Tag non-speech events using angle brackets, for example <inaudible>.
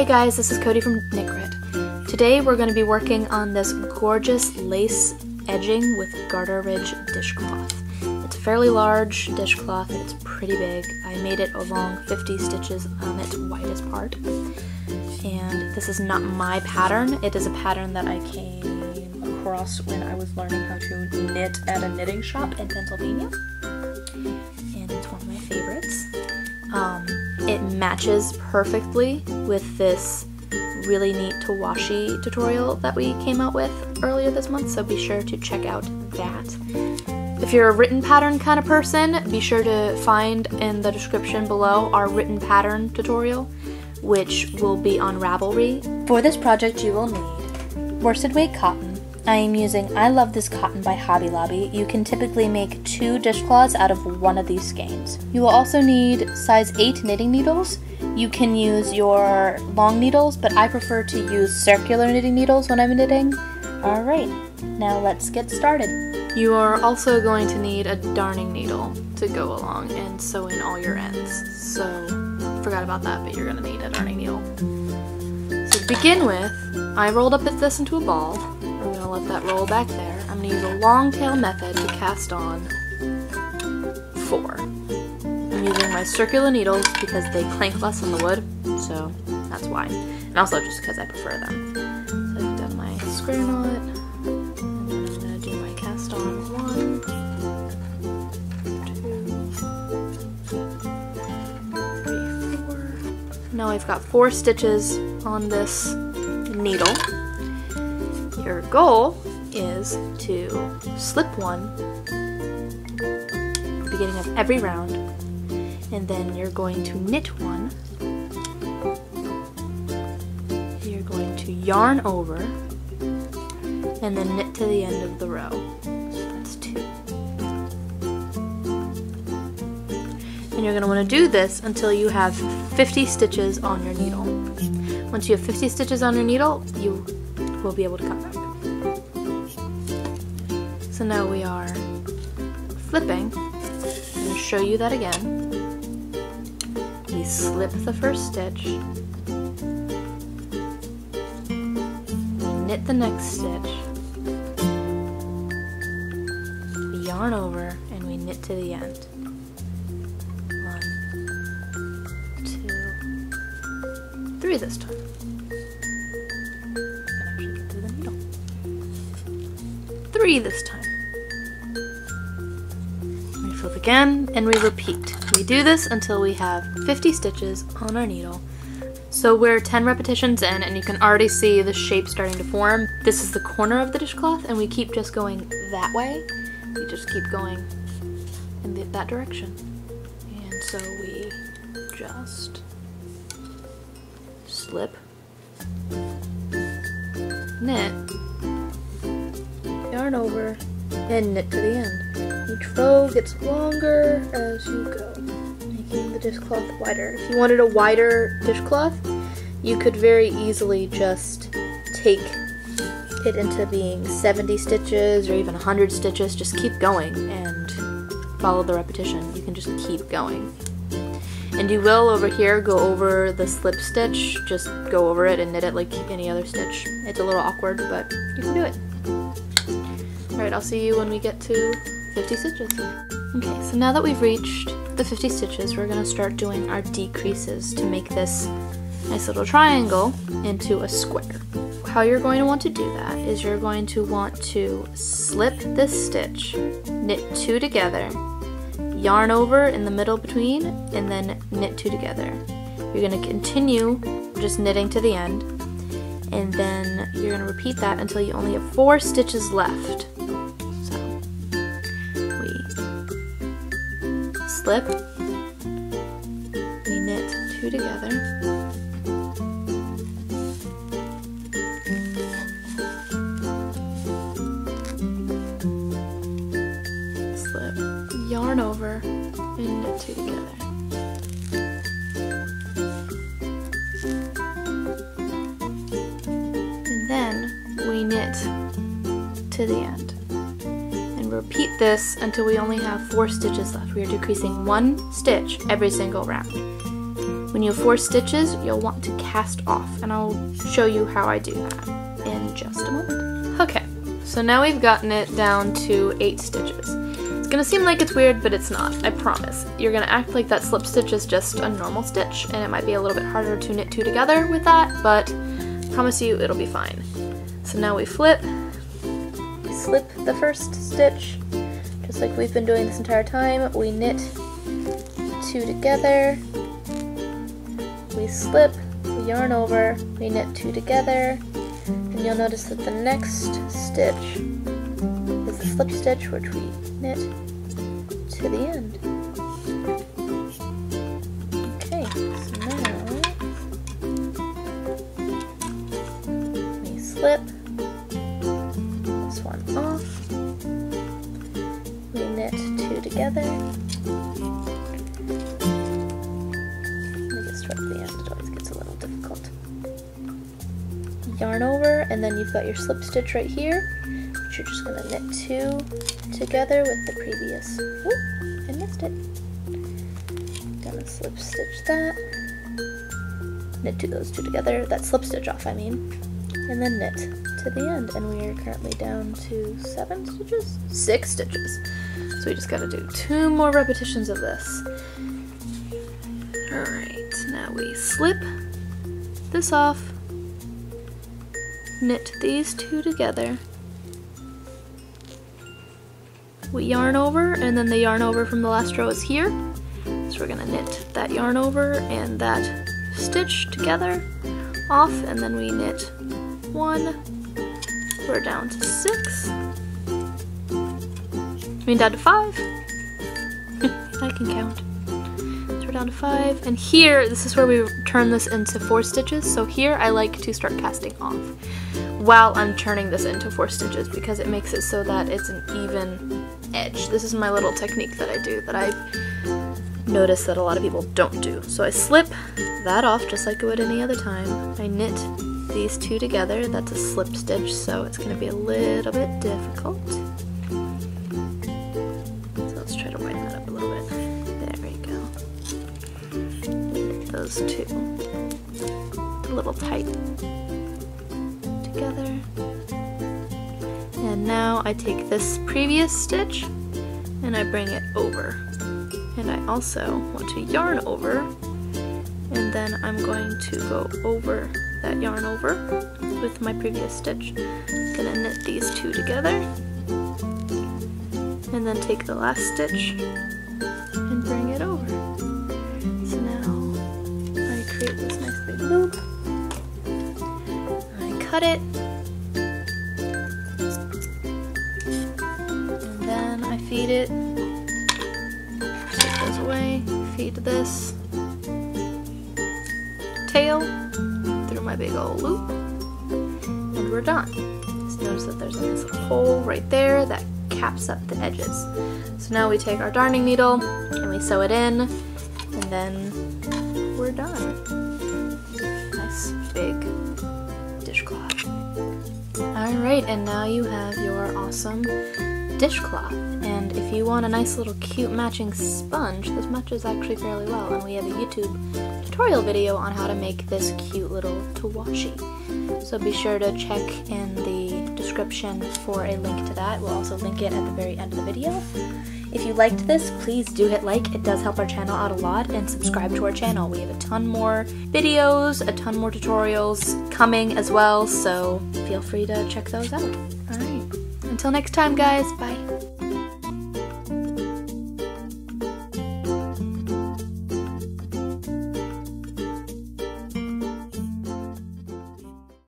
Hey guys, this is Codi from Knit Today we're going to be working on this gorgeous lace edging with Garter Ridge dishcloth. It's a fairly large dishcloth, it's pretty big. I made it along 50 stitches on its widest part. And this is not my pattern, it is a pattern that I came across when I was learning how to knit at a knitting shop in Pennsylvania. Matches perfectly with this really neat Tawashi tutorial that we came out with earlier this month, so be sure to check out that. If you're a written pattern kind of person, be sure to find in the description below our written pattern tutorial, which will be on Ravelry. For this project you will need worsted weight cotton, I am using I Love This Cotton by Hobby Lobby. You can typically make two dishcloths out of one of these skeins. You will also need size 8 knitting needles. You can use your long needles, but I prefer to use circular knitting needles when I'm knitting. Alright, now let's get started. You are also going to need a darning needle to go along and sew in all your ends. So, forgot about that, but you're going to need a darning needle. So to begin with, I rolled up this into a ball let that roll back there. I'm to use a long tail method to cast on four. I'm using my circular needles because they clank less on the wood, so that's why. And also just because I prefer them. So I've done my square knot, and I'm to do my cast on one, two, three, four. Now I've got four stitches on this needle. Your goal is to slip one at the beginning of every round and then you're going to knit one. You're going to yarn over and then knit to the end of the row. That's two. And you're going to want to do this until you have 50 stitches on your needle. Once you have 50 stitches on your needle you will be able to come back. So now we are flipping. I'm going to show you that again. We slip the first stitch, we knit the next stitch, we yarn over, and we knit to the end. One, two, three this time. three this time. Flip again and we repeat. We do this until we have 50 stitches on our needle. So we're 10 repetitions in and you can already see the shape starting to form. This is the corner of the dishcloth and we keep just going that way. We just keep going in the, that direction. And so we just slip, knit, yarn over, and knit to the end. Each row gets longer as you go, making the dishcloth wider. If you wanted a wider dishcloth, you could very easily just take it into being 70 stitches or even 100 stitches. Just keep going and follow the repetition. You can just keep going. And you will over here go over the slip stitch, just go over it and knit it like any other stitch. It's a little awkward, but you can do it. Alright, I'll see you when we get to 50 stitches. Okay, so now that we've reached the 50 stitches, we're going to start doing our decreases to make this nice little triangle into a square. How you're going to want to do that is you're going to want to slip this stitch, knit two together, yarn over in the middle between, and then knit two together. You're going to continue just knitting to the end, and then you're going to repeat that until you only have four stitches left. Slip, we knit two together, slip, yarn over, and knit two together. This until we only have four stitches left. We are decreasing one stitch every single round. When you have four stitches, you'll want to cast off, and I'll show you how I do that in just a moment. Okay, so now we've gotten it down to eight stitches. It's gonna seem like it's weird, but it's not, I promise. You're gonna act like that slip stitch is just a normal stitch, and it might be a little bit harder to knit two together with that, but I promise you it'll be fine. So now we flip, slip the first stitch, just like we've been doing this entire time. We knit two together, we slip, we yarn over, we knit two together, and you'll notice that the next stitch is the slip stitch which we knit to the end. Okay, so now we slip this one off, we knit two together, at the end, it always gets a little difficult. Yarn over, and then you've got your slip stitch right here, which you're just gonna knit two together with the previous, oh, I missed it. Gonna slip stitch that, knit two those two together, that slip stitch off I mean, and then knit to the end, and we are currently down to seven stitches? Six stitches. So we just gotta do two more repetitions of this. Alright now we slip this off, knit these two together, we yarn over, and then the yarn over from the last row is here. So we're gonna knit that yarn over and that stitch together off, and then we knit one, we're down to six, I mean down to five, <laughs> I can count we're down to five. And here, this is where we turn this into four stitches. So here I like to start casting off while I'm turning this into four stitches because it makes it so that it's an even edge. This is my little technique that I do that I've noticed that a lot of people don't do. So I slip that off just like I would any other time. I knit these two together. That's a slip stitch, so it's going to be a little bit difficult. So let's try to widen that up a little bit. There we go. Knit those two a little tight together. And now I take this previous stitch and I bring it over. And I also want to yarn over and then I'm going to go over that yarn over with my previous stitch. I'm gonna knit these two together and then take the last stitch and bring it over. So now I create this nice big loop. I cut it. And then I feed it. Feed this tail through my big old loop. And we're done. Notice that there's a nice little hole right there that caps up the edges. So now we take our darning needle and we sew it in and then we're done Nice big dishcloth. Alright, and now you have your awesome dishcloth. And if you want a nice little cute matching sponge, this matches actually fairly well. And we have a YouTube tutorial video on how to make this cute little tawashi. So be sure to check in the description for a link to that. We'll also link it at the very end of the video. If you liked this, please do hit like. It does help our channel out a lot. And subscribe to our channel. We have a ton more videos, a ton more tutorials coming as well. So feel free to check those out. Alright. Until next time, guys. Bye.